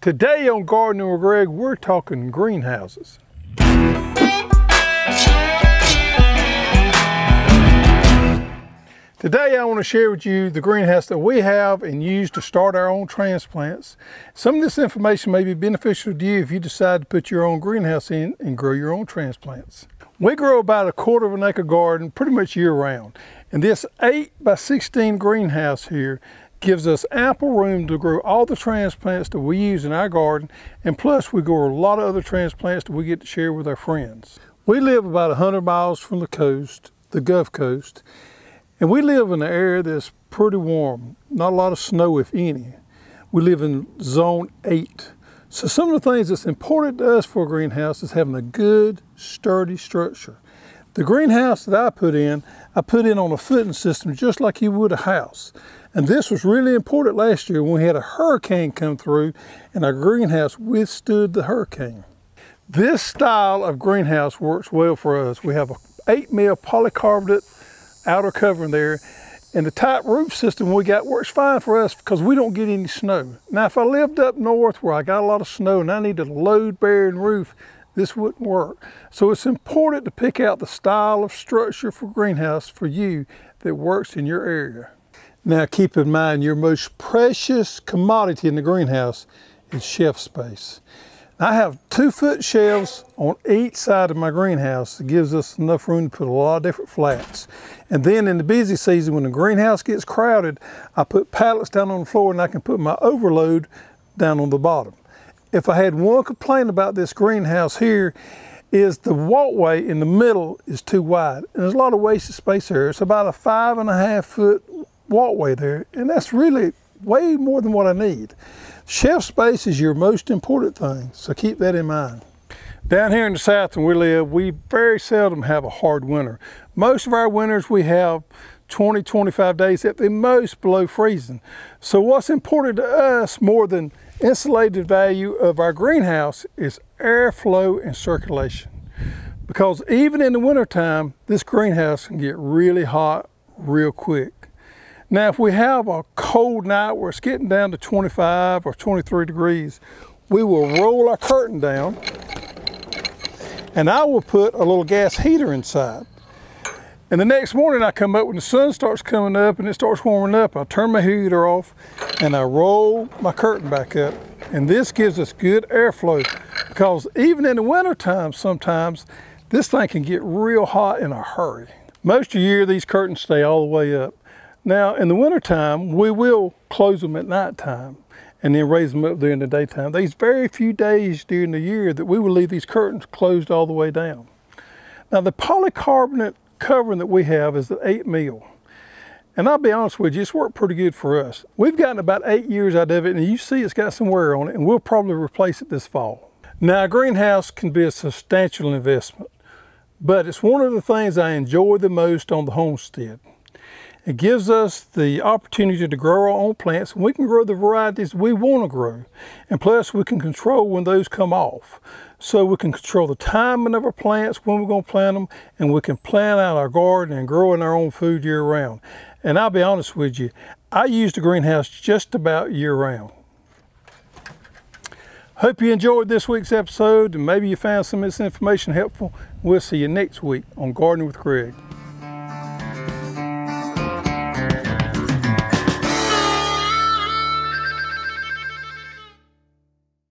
Today on Gardening with Greg, we're talking greenhouses. Today I want to share with you the greenhouse that we have and use to start our own transplants. Some of this information may be beneficial to you if you decide to put your own greenhouse in and grow your own transplants. We grow about a quarter of an acre garden pretty much year round. And this 8 by 16 greenhouse here gives us ample room to grow all the transplants that we use in our garden and plus we grow a lot of other transplants that we get to share with our friends. We live about 100 miles from the coast, the Gulf Coast, and we live in an area that's pretty warm, not a lot of snow, if any. We live in zone eight. So some of the things that's important to us for a greenhouse is having a good, sturdy structure. The greenhouse that I put in, I put in on a footing system just like you would a house. And this was really important last year when we had a hurricane come through and our greenhouse withstood the hurricane. This style of greenhouse works well for us. We have a 8 mil polycarbonate outer covering there. And the tight roof system we got works fine for us because we don't get any snow. Now, if I lived up north where I got a lot of snow and I needed a load bearing roof, this wouldn't work. So it's important to pick out the style of structure for greenhouse for you that works in your area. Now keep in mind your most precious commodity in the greenhouse is shelf space. I have two foot shelves on each side of my greenhouse. It gives us enough room to put a lot of different flats. And then in the busy season, when the greenhouse gets crowded, I put pallets down on the floor and I can put my overload down on the bottom. If I had one complaint about this greenhouse here, is the walkway in the middle is too wide. And there's a lot of wasted space there. It's about a five and a half foot walkway there, and that's really way more than what I need. Shelf space is your most important thing, so keep that in mind. Down here in the south where we live, we very seldom have a hard winter. Most of our winters we have 20, 25 days at the most below freezing. So what's important to us more than insulated value of our greenhouse is airflow and circulation. Because even in the wintertime, this greenhouse can get really hot real quick. Now, if we have a cold night where it's getting down to 25 or 23 degrees, we will roll our curtain down and I will put a little gas heater inside. And the next morning I come up when the sun starts coming up and it starts warming up, I turn my heater off and I roll my curtain back up. And this gives us good airflow because even in the wintertime sometimes this thing can get real hot in a hurry. Most of the year these curtains stay all the way up. Now, in the wintertime, we will close them at nighttime and then raise them up during the daytime. There's very few days during the year that we will leave these curtains closed all the way down. Now, the polycarbonate covering that we have is the 8 mil. And I'll be honest with you, it's worked pretty good for us. We've gotten about eight years out of it, and you see it's got some wear on it, and we'll probably replace it this fall. Now, a greenhouse can be a substantial investment, but it's one of the things I enjoy the most on the homestead. It gives us the opportunity to grow our own plants. And we can grow the varieties we want to grow. And plus we can control when those come off. So we can control the timing of our plants, when we're going to plant them, and we can plan out our garden and growing our own food year round. And I'll be honest with you, I use the greenhouse just about year round. Hope you enjoyed this week's episode and maybe you found some of this information helpful. We'll see you next week on Gardening with Greg.